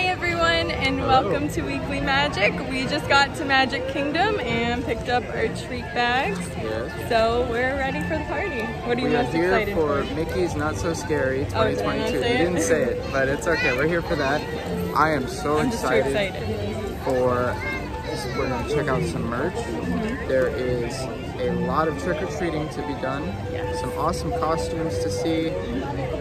Hi everyone and welcome to Weekly Magic. We just got to Magic Kingdom and picked up our treat bags. Yes. So we're ready for the party. What are you We are most here excited for for? Mickey's Not So Scary Oh, did I 2022. say you it? didn't say it, but it's okay. We're here for that. I am so I'm excited, excited. for. We're gonna check out some merch. Mm-hmm. There is a lot of trick or treating to be done. Some awesome costumes to see.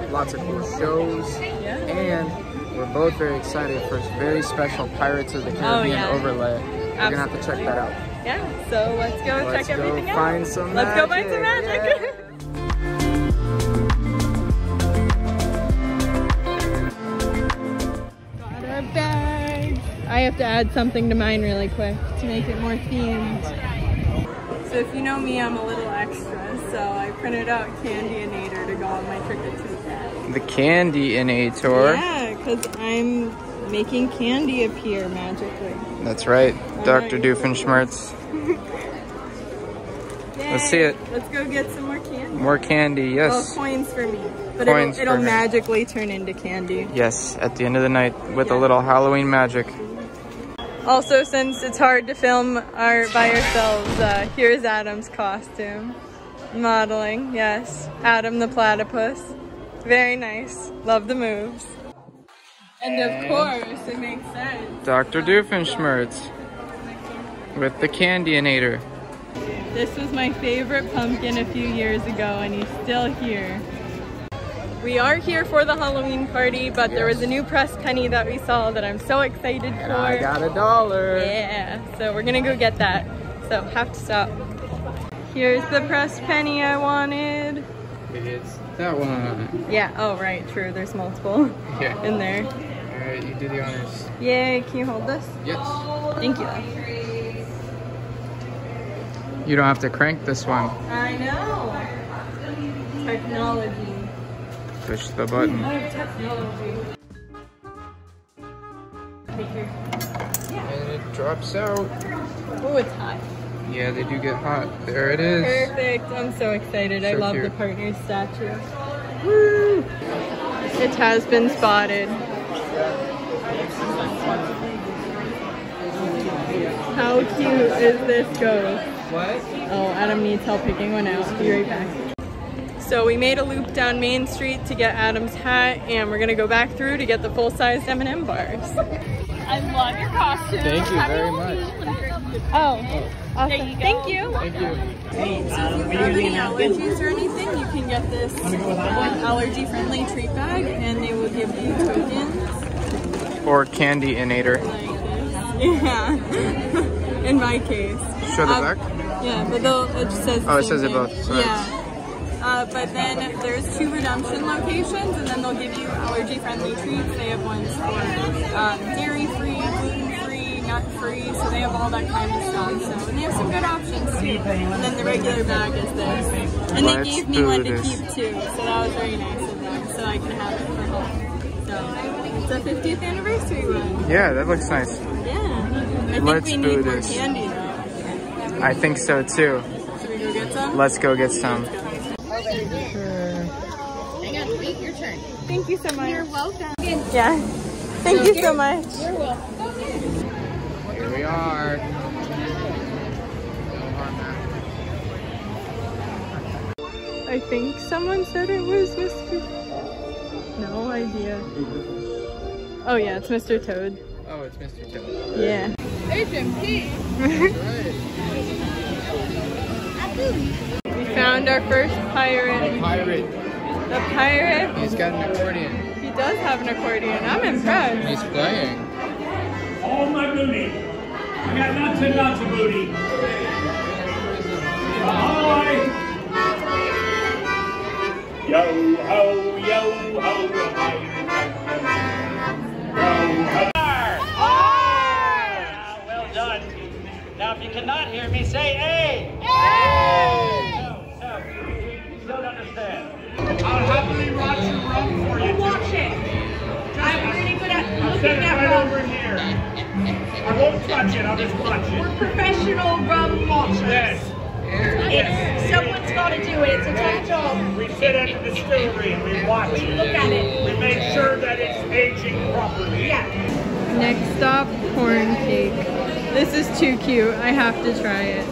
Lots of cool shows. Yeah. And we're both very excited for a very special Pirates of the oh, Caribbean Oh, yeah. overlay. We're gonna have to check that out. Yeah, so let's go Let's check go everything out. find some Let's go find some magic. magic. Got our bags. I have to add something to mine really quick to make it more themed. So if you know me, I'm a little extra, so I printed out Candy Candyinator to go on my trick or treat bag. The Candy Inator. Yeah, because I'm making candy appear magically. That's right, Dr. right. Doofenshmirtz. Let's see it. Let's go get some more candy. More candy, Well, yes. coins for me, but Coins it'll, it'll magically turn into candy. Yes, at the end of the night with Yeah. a little Halloween magic. Also, since it's hard to film our by ourselves, uh, here's Adam's costume. Modeling, yes. Adam the platypus. Very nice. Love the moves. And of course, it makes sense. Dr. Doofenshmirtz with the Candyinator. This was my favorite pumpkin a few years ago, and he's still here. We are here for the Halloween party, but there was a new press penny that we saw that I'm so excited And for. I got a dollar. Yeah, so we're gonna go get that. So have to stop. Here's the press penny I wanted. It's that one. Yeah, oh right, true, there's multiple Yeah. in there. Alright, you do the honors. Yay, can you hold this? Yes. Thank you. You don't have to crank this one. I know. Technology. Push the button. I technology. Take care. And it drops out. Oh, it's hot. Yeah, they do get hot. There it is. Perfect. I'm so excited. I love cute. the partner statue. Woo! It has been spotted. How cute is this ghost? What? Oh, Adam needs help picking one out. Be right back. So we made a loop down Main Street to get Adam's hat, and we're gonna go back through to get the full-sized M&M bars. I love your costume. Thank you Happy very Halloween. Oh, awesome. There you go. Thank you. Thank you. So if you have any allergies or anything, you can get this allergy-friendly treat bag, and they will give you tokens Or Candyinator. like. Yeah. In my case. Show the Um, back. Yeah, but it just says. Oh, it says it both sides. Yeah. Uh, but then there's two redemption locations, and then they'll give you allergy-friendly treats. They have ones for um, dairy-free, gluten-free, nut-free, so they have all that kind of stuff. So and they have some good options too. And then the regular bag is this, and they gave me one to keep too, so that was very nice of them. So I can have it for home. So it's a 50th anniversary one. Yeah, that looks nice. Yeah. I think Let's we do need more this. candy though. I think so too. Should we go get some? Let's go get some. Thank you so much. You're welcome. Yeah. Thank you so much. You're welcome. Here we are. I think someone said it was Mr. No idea. Oh yeah, it's Mr. Toad. Oh, it's Mr. Toad. Yeah. HMP. We found our first pirate. Pirate. The pirate. He's got an accordion. He does have an accordion. I'm impressed. He's playing. All my booty. I got lots and lots of booty. Ahoy! Yo ho, yo ho, yo ho. Ah, Well done. Now, if you cannot hear me, say A. No, won't touch it. I'll just watch it. Professional rum watchers. Yes. It's, someone's got to do it. It's a tough job. We sit at the distillery and we watch We it. look at it. We make sure that it's aging properly. Yeah. Next stop, corn cake. This is too cute. I have to try it.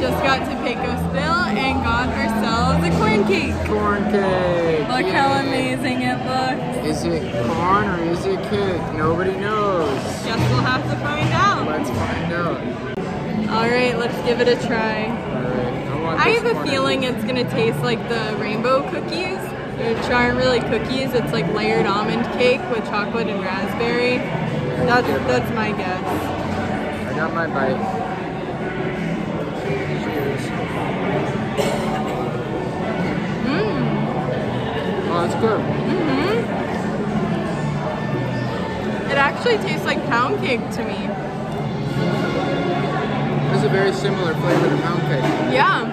Just got to Pecos Bill and got ourselves a corn cake. Corn cake. Look how amazing it looks. Is it corn or is it cake? Nobody knows. Guess we'll have to find out. Let's find out. All right, let's give it a try. I I have a feeling it's gonna taste like the rainbow cookies, which aren't really cookies. It's like layered almond cake with chocolate and raspberry. That's that's my guess. I got my bite. It's good. hmm It actually tastes like pound cake to me. It's a very similar flavor to pound cake. Yeah.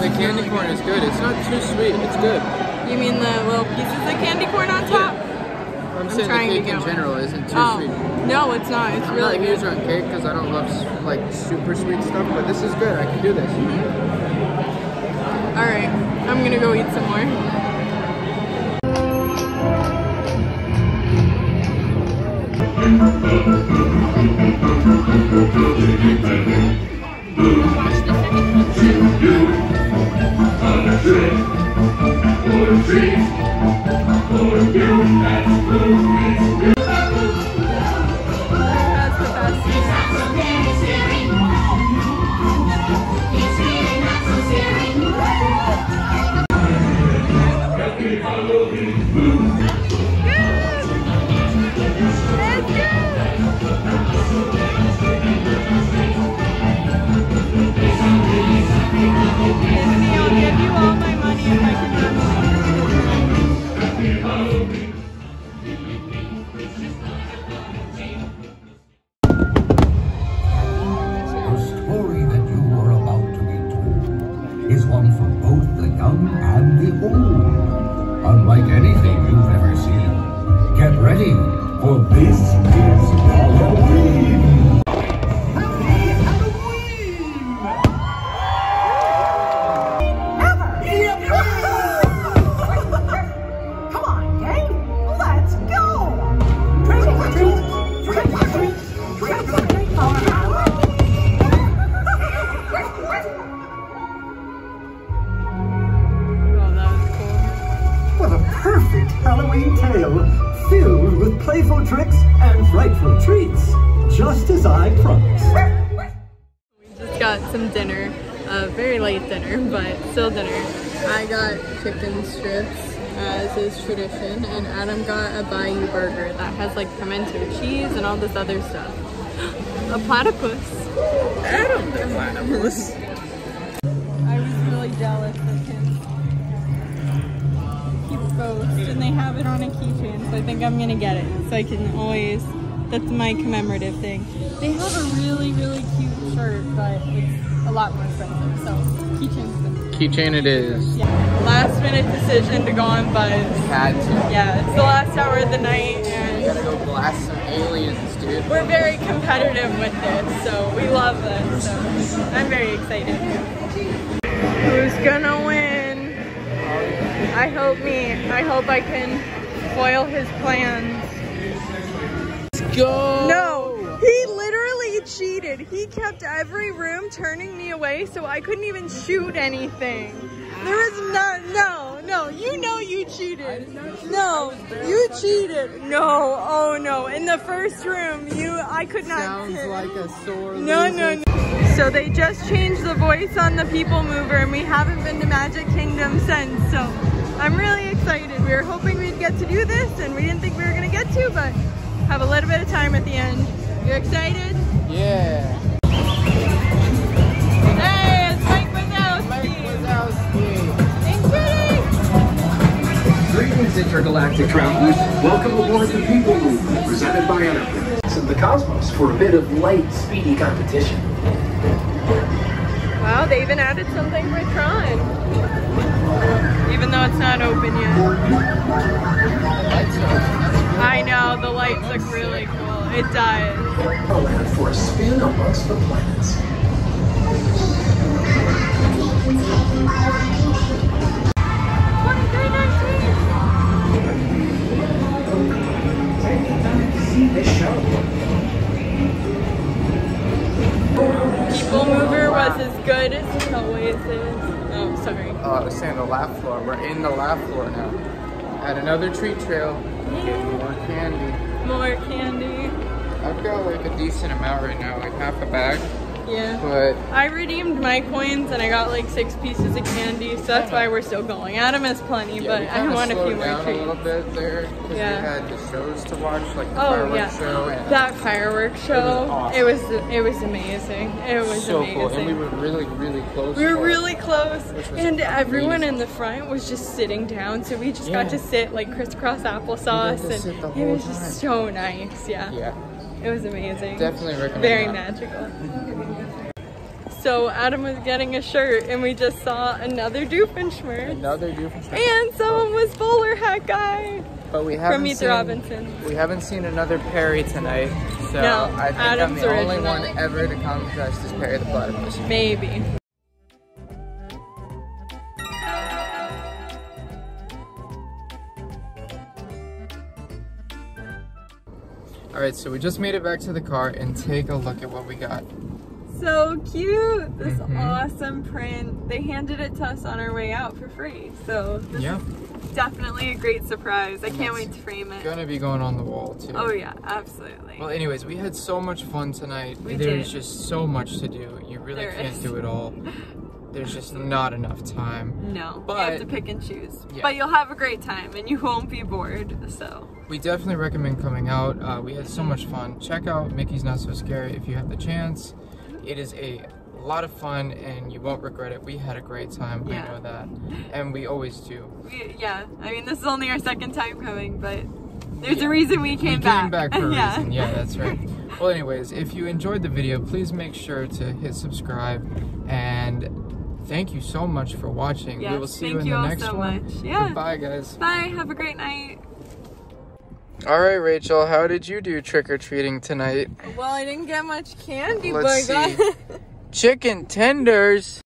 The candy corn is good. It's not too sweet. It's good. You mean the little pieces of candy corn on top? I'm, saying the trying to cake in general isn't too Oh, sweet. no, it's not. It's I'm really not huge on cake because I don't love like super sweet stuff, but this is good. I can do this. All right, I'm gonna go eat some more. Have playful tricks and frightful treats, just as I promised. We just got some dinner, a very late dinner, but still dinner. I got chicken strips, as is tradition, and Adam got a Bayou burger that has like pimento cheese and all this other stuff. A platypus. Adam the platypus. It on a keychain, so I think I'm gonna get it, so I can always. That's my commemorative thing. They have a really, really cute shirt, but it's a lot more expensive, so keychain's good. Keychain it is. Yeah. Last minute decision to go on Buzz. Had to. Yeah, it's the last hour of the night, We and gotta go blast some aliens, dude. we're very competitive with this, so we love this. So I'm very excited. Who's gonna win? I hope me. I hope I can foil his plans. Let's go! No, he literally cheated. He kept every room turning me away so I couldn't even shoot anything. There was not, no, no, you know you cheated. No, you cheated. No, oh no. In the first room, you, I could not. Sounds like a sore No, no, no. So they just changed the voice on the People Mover and we haven't been to Magic Kingdom since. So I'm really excited. We were hoping we'd get to do this and we didn't think we were gonna get to, but have a little bit of time at the end. You excited? Yeah. Hey, it's Mike Wazowski. Mike Wazowski. And Greetings, intergalactic travelers. Welcome aboard the People Mover, presented by Enterprise in the cosmos for a bit of light, speedy competition. Wow, they even added something for Tron. It's not open yet. I know, the lights look really cool. It does. For a spin amongst the planets. see this show. Good as it always is. Oh, sorry. Oh, I was saying the laugh floor. We're in the laugh floor now. At another treat trail. More candy. More candy. I've got like a decent amount right now, like half a bag. Yeah. But I redeemed my coins and I got like six pieces of candy, so that's why we're still going. Adam has plenty, yeah, but I want a few more down a little treats. bit there because Yeah. we had the shows to watch, like the Oh fireworks yeah, show. And that fireworks show. awesome. It was it was amazing. It was so amazing. cool, and we were really, really close. We were it. really close, was and everyone in the front was just sitting down, so we just Yeah. got to sit like crisscross applesauce, to sit the and it was time. just so nice. Yeah, Yeah, it was amazing. definitely recommend. Very that. magical. So Adam was getting a shirt, and we just saw another Doofenshmirtz, Another different. and someone was bowler hat guy But we haven't from Meet seen, the Robinsons. We haven't seen another Perry tonight, so No, I think Adam's I'm the only one ever to come dressed as Perry the Platypus. Maybe. All right, so we just made it back to the car and take a look at what we got. So cute! This Mhm. awesome print. They handed it to us on our way out for free. So this Yeah, is definitely a great surprise. I can't wait to frame it. gonna be going on the wall too. Oh yeah, absolutely. Well, anyways, we had so much fun tonight. We There's did. just so much to do. You really There can't is. do it all. There's just not enough time. no, you but- have to pick and choose. Yeah. But you'll have a great time and you won't be bored. So We definitely recommend coming out. Uh, we had so much fun. Check out Mickey's Not So Scary if you have the chance. It is a lot of fun and you won't regret it. We had a great time. Yeah. I know that. And we always do. we, yeah, I mean this is only our second time coming, but there's Yeah. a reason we we came came back. back for a yeah. reason. Yeah, that's right. well, anyways, if you enjoyed the video, please make sure to hit subscribe and thank you so much for watching. we will see you in you the all next so one. much. Yeah. Bye, guys. Bye. Have a great night. All right, Rachel, how did you do trick or treating tonight? Well, I didn't get much candy, Let's but I see. Chicken tenders.